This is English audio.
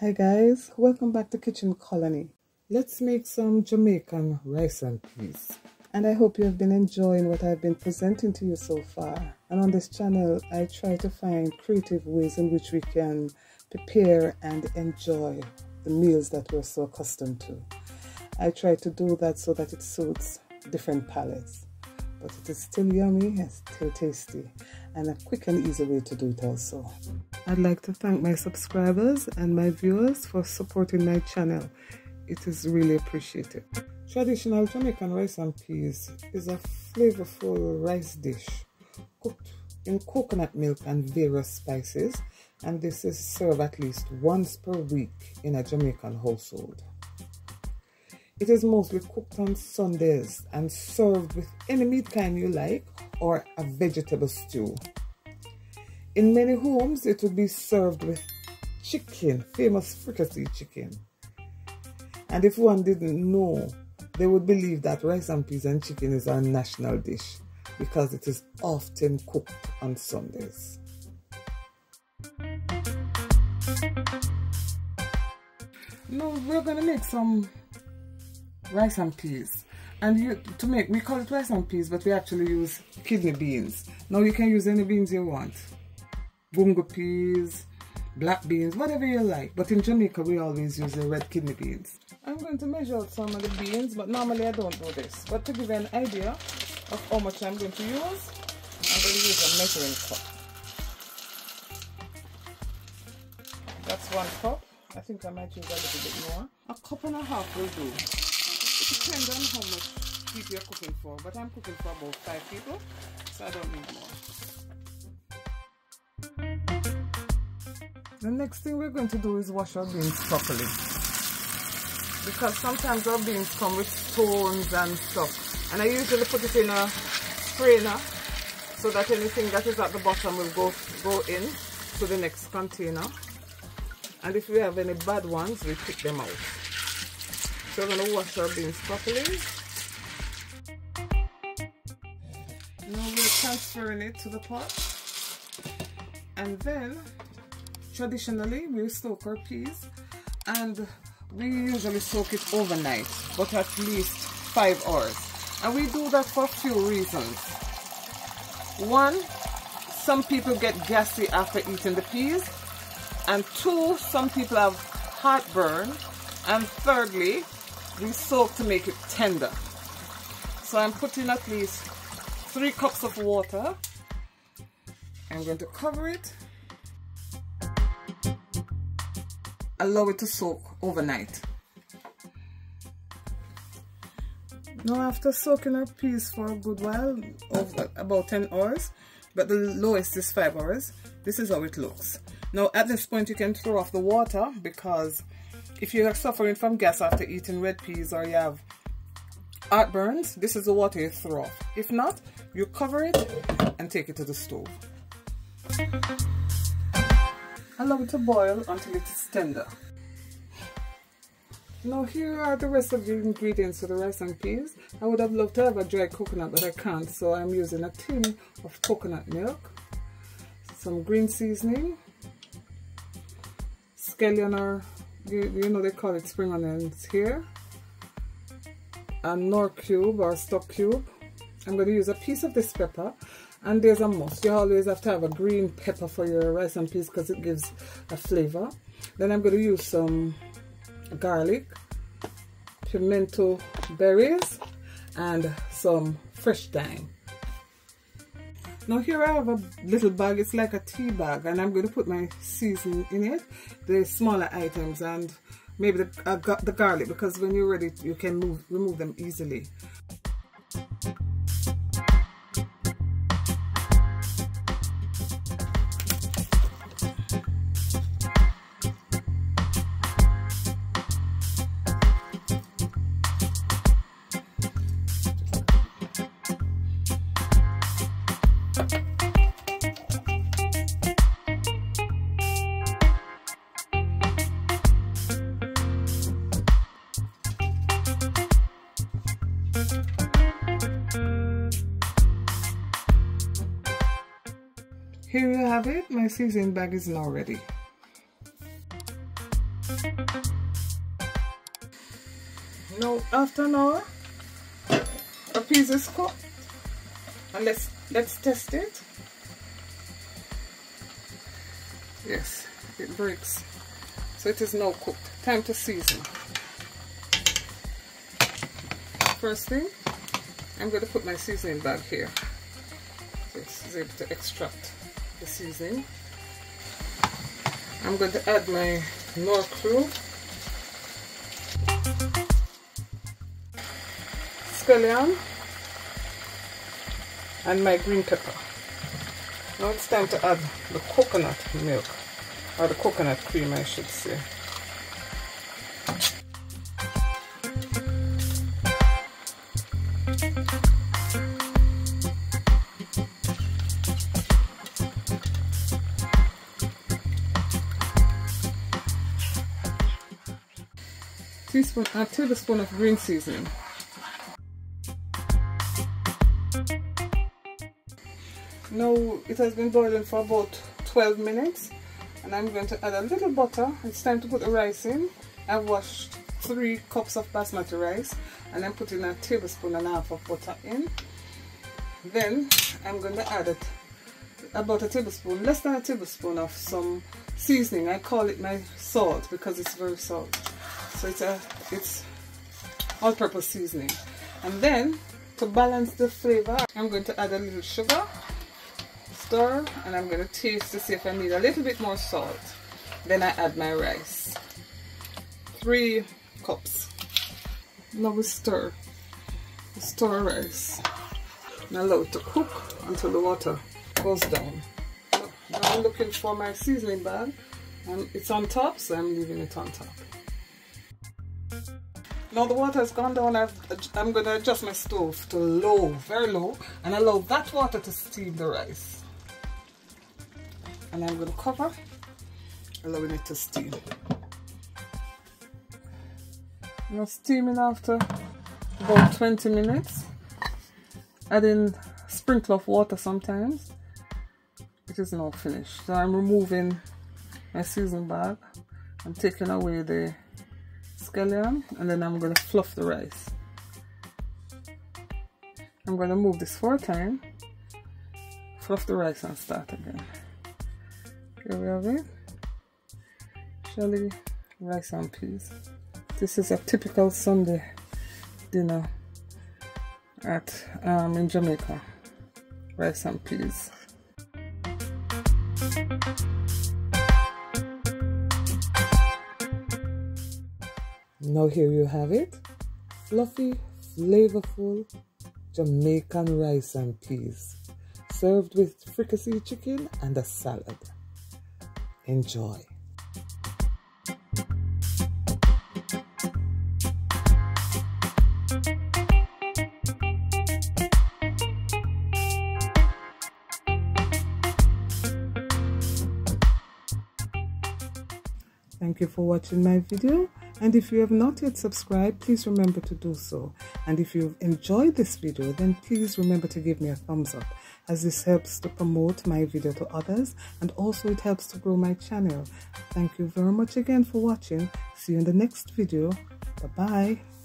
Hi guys, welcome back to Kitchen Kolony. Let's make some Jamaican rice and peas. And I hope you have been enjoying what I've been presenting to you so far. And on this channel, I try to find creative ways in which we can prepare and enjoy the meals that we're so accustomed to. I try to do that so that it suits different palates. But it is still yummy and still tasty and a quick and easy way to do it also. I'd like to thank my subscribers and my viewers for supporting my channel. It is really appreciated. Traditional Jamaican rice and peas is a flavorful rice dish cooked in coconut milk and various spices and this is served at least once per week in a Jamaican household. It is mostly cooked on Sundays and served with any meat kind you like or a vegetable stew. In many homes, it would be served with chicken, famous fricassee chicken. And if one didn't know, they would believe that rice and peas and chicken is our national dish because it is often cooked on Sundays. Now we're gonna make some rice and peas and you to make we call it rice and peas but we actually use kidney beans now you can use any beans you want gungo peas black beans whatever you like. But in Jamaica we always use the red kidney beans. I'm going to measure out some of the beans but normally I don't do this. But to give you an idea of how much I'm going to use I'm going to use a measuring cup. That's one cup. I think I might use a little bit more. A cup and a half will do. It depends on how much people you're cooking for, but I'm cooking for about five people, so I don't need more. The next thing we're going to do is wash our beans properly. Because sometimes our beans come with stones and stuff. And I usually put it in a strainer so that anything that is at the bottom will go, go in to the next container. And if we have any bad ones, we pick them out. So we're going to wash our beans properly. Now we're transferring it to the pot. And then, traditionally, we soak our peas. And we usually soak it overnight, but at least five hours. And we do that for a few reasons. One, some people get gassy after eating the peas. And two, some people have heartburn. And thirdly, we soak to make it tender. So I'm putting at least three cups of water. I'm going to cover it. Allow it to soak overnight. Now after soaking our peas for a good while, of about 10 hours, but the lowest is 5 hours, this is how it looks. Now at this point you can throw off the water because if you are suffering from gas after eating red peas or you have heartburns, this is the water you throw off. If not, you cover it and take it to the stove. Allow it to boil until it is tender. Now here are the rest of the ingredients for the rice and peas. I would have loved to have a dry coconut but I can't so I'm using a tin of coconut milk, some green seasoning, scallion or you, you know they call it spring onions here a Knorr cube or stock cube I'm going to use a piece of this pepper and there's a must you always have to have a green pepper for your rice and peas because it gives a flavor. Then I'm going to use some garlic pimento berries and some fresh thyme. Now here I have a little bag, it's like a tea bag and I'm going to put my seasoning in it, the smaller items and maybe the, uh, the garlic because when you're ready you can move, remove them easily. Here you have it, my seasoning bag is now ready. Now after an hour, a piece is cooked. And let's let's test it. Yes, it breaks. So it is now cooked. Time to season. First thing, I'm going to put my seasoning bag here. So it's to extract the seasoning. I'm going to add my cube, scallion, and my green pepper. Now it's time to add the coconut milk, or the coconut cream I should say. Teaspoon, a tablespoon of green seasoning. Now it has been boiling for about 12 minutes and I'm going to add a little butter. It's time to put the rice in. I've washed three cups of basmati rice and I'm putting a tablespoon and a half of butter in. Then I'm going to add it about a tablespoon, less than a tablespoon of some seasoning. I call it my salt because it's very salt. So it's a it's all-purpose seasoning. And then to balance the flavor, I'm going to add a little sugar, stir, and I'm going to taste to see if I need a little bit more salt. Then I add my rice. Three cups. Now we stir. We stir rice. And allow it to cook until the water goes down. Now I'm looking for my seasoning bag. And it's on top, so I'm leaving it on top. Now the water has gone down, i am going to adjust my stove to low, very low, and allow that water to steam the rice. And I'm going to cover, allowing it to steam. Now steaming after about 20 minutes, adding sprinkle of water sometimes. It is now finished. So I'm removing my season bag. I'm taking away the scallion and then I'm going to fluff the rice. I'm going to move this four times, fluff the rice and start again. Here we have it. Shelly rice and peas. This is a typical Sunday dinner at um, in Jamaica. Rice and peas. Now here you have it. Fluffy, flavorful Jamaican rice and peas. Served with fricassee chicken and a salad. Enjoy. Thank you for watching my video. And if you have not yet subscribed, please remember to do so. And if you've enjoyed this video, then please remember to give me a thumbs up as this helps to promote my video to others and also it helps to grow my channel. Thank you very much again for watching. See you in the next video. Bye-bye.